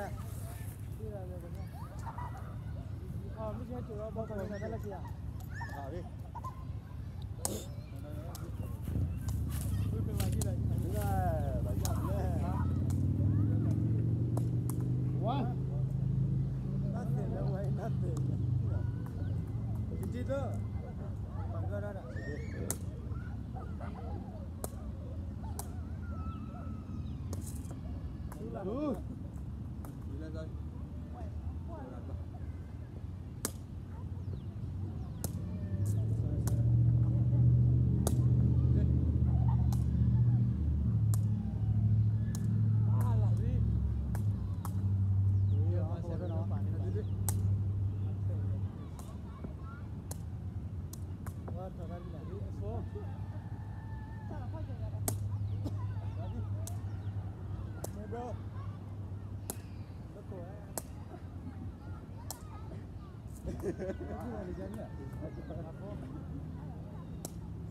đây ờ mới chơi chủ bao giờ là gì à vào đi tôi phải làm gì đây đúng rồi bảy dặm lên quá nothing đâu ấy nothing cái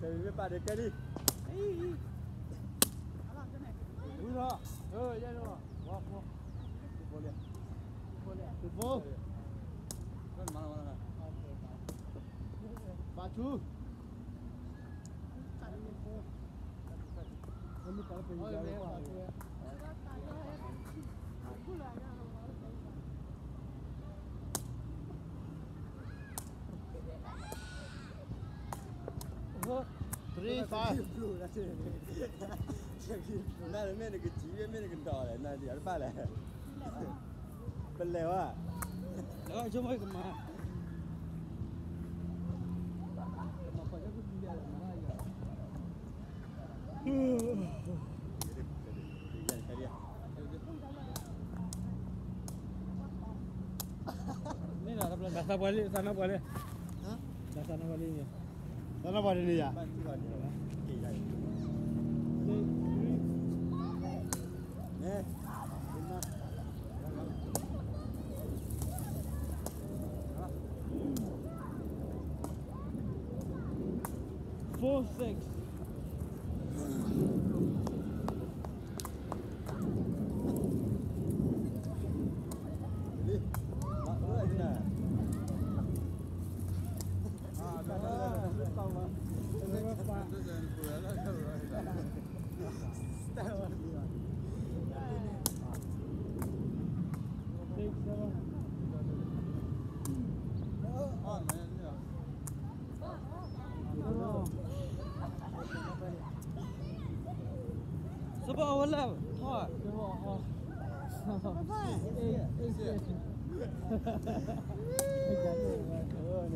Ça ne veut pas décaler. Oula, oh, il là. Bon, bon. C'est c'est bon. Batu. fine. Nah, mana kecil, mana kental, mana dia apa leh? Belawa. Belawa cuma itu mah. Ini dah sana balik, sana balik. Dah sana baliknya. Sana var ne ya? Ne? Four six. 到 吗？怎么发？这人不要那个了，带我去啊！师傅，我来了。师傅，好。老板，谢谢。哈哈哈哈哈！太感动了，可乐呢？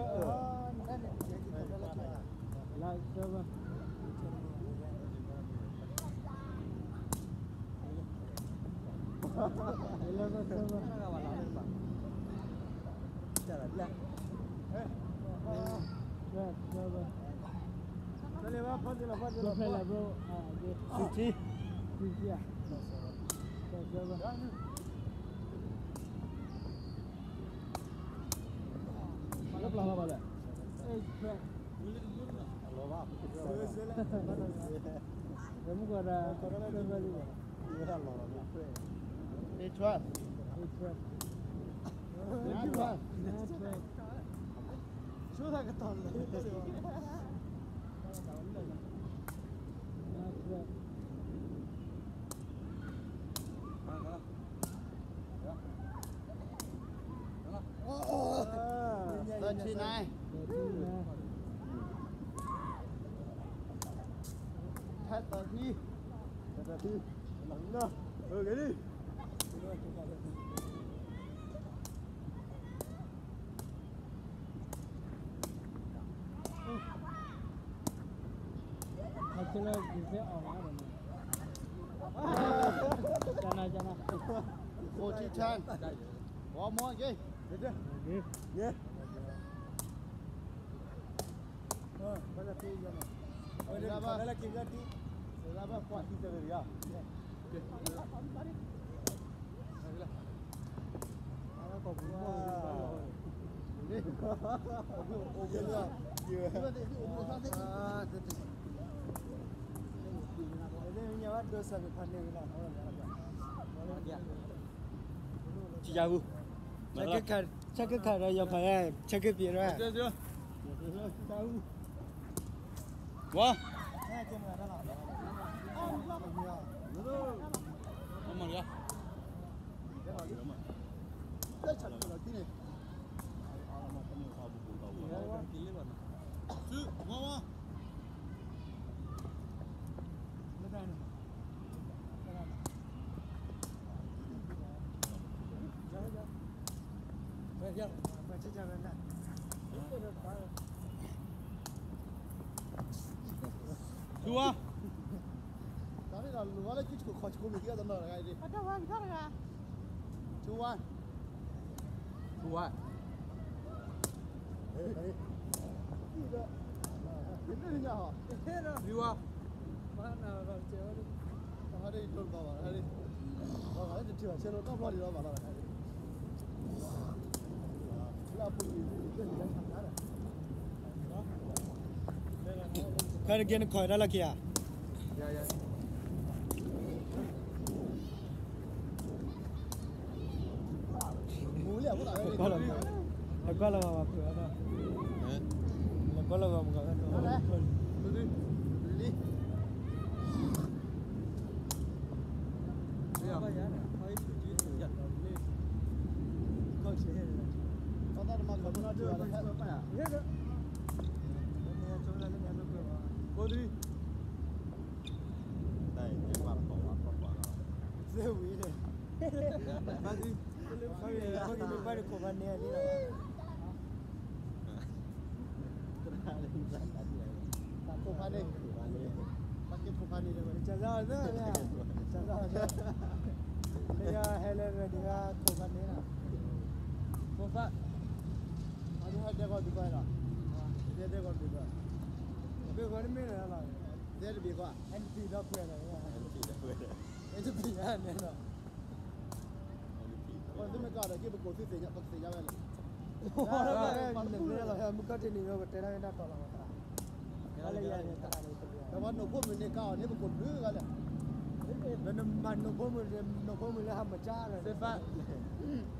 Frank. Alo ba. Kamu kau ada kau ada sebab ni. Ini là lò là Eight twelve. Eight شو ذاك الطاولة؟ Thirty nine. Thirteen, eh. Thirty. Thirty. Lắng nữa. Ừ cái đi. Actually, bisa orang ada ni. Cô chi chan. Có mua gì? Được chưa? Đi. Nhé. Ờ, bây giờ thì giờ này. Bây giờ ba là kia thì. Sẽ Wah. Aman ya. Şu, mama. लुआ तारे ना लुआ ले किसको खोज को मिल गया तो ना लगाए दे अच्छा वन क्या लगा cái dạ dạ ko này, hơi chủ chí chủ nhật rồi lên. ko cô đi. Đây cái mặt của mặt của quả ze wi ne ba đi. Ko ye ko ni ba ko ba ne ni la ta ko pa ne ta ke ko pa ne le cha za za ya cha za za ne ya hele ne ni ga ko pa ne na Cô phát. Ani ha de ko Dubai la de de ko Dubai be ko ni me la de de be ko NP da ko ya e de be ya ne na ko de me ka da ke ko si se ya ko se ya ba la ko ne me la ha mu ka te ni ro te ra na to la ma Kala ya ne ta ni to ya. Ba no ko me ne ka ne ko lu ga la. Ba no ma no ko me no ko me la ha ma cha la. Sẽ phát. Ui to lo. Ya. Da pu ba da ha le ka. U ta ju ba na. Adiya.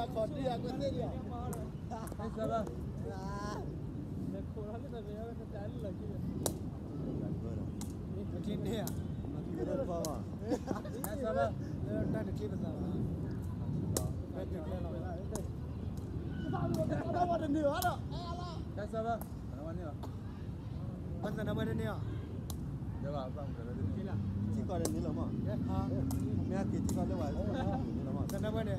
Đi à còn đi à có thế đi à. Hay sao đó? À. Để khổ lắm cái này nó trái là kia. Trên đi à. Hay sao đó? Đâu mà được nữa đó. Hay đến là. mà mẹ kia chỉ vậy là mà nào.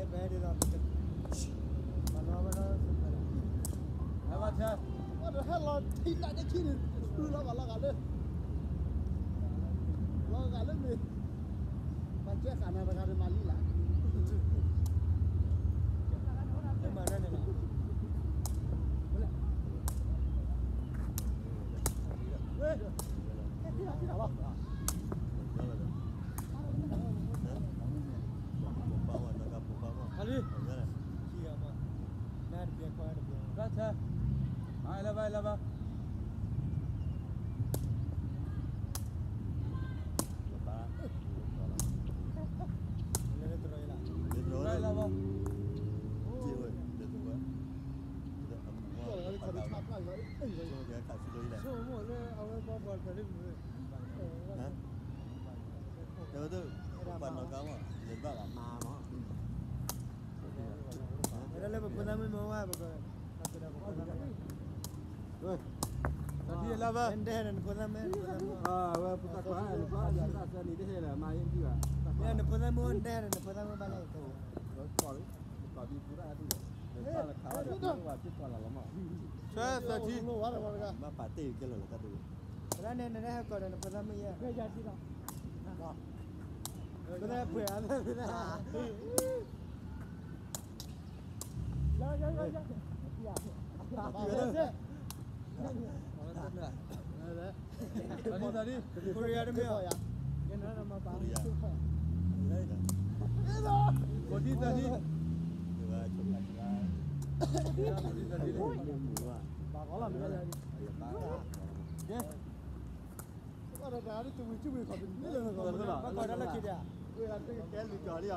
They're bad on the What the hell are they not the kid? Who love a lot of it? Long I live with. But Jack, I never got in my lila. đi Khi mà Nerede bir koyar bir Bırak ha Hay lava lava Đâu đâu, bạn nó có mà, đến bảo là ma nó Dala magpunamay mo nga bago. Kasi na magpunamay. Uy. Tadi lah bah. Ende hen punamay. Ah, wah putak kau hen. Lupa ada rasa ni deh lah. Main juga. Ni hen punamay ende hen punamay mana itu. Terus kau, kau di pura tu. Saya tadi. Ma pati ke lo tadi. Kalau ni ni dah kau dah punamay ya. Kau jadi lah. Kau dah puas tadi tadi Korea demi ya. Kodi tadi. Kodi tadi. Bagola mana? Ya. Kalau dah ada tu mesti boleh kau benda. Kalau dah nak kita, kita akan keluar dari.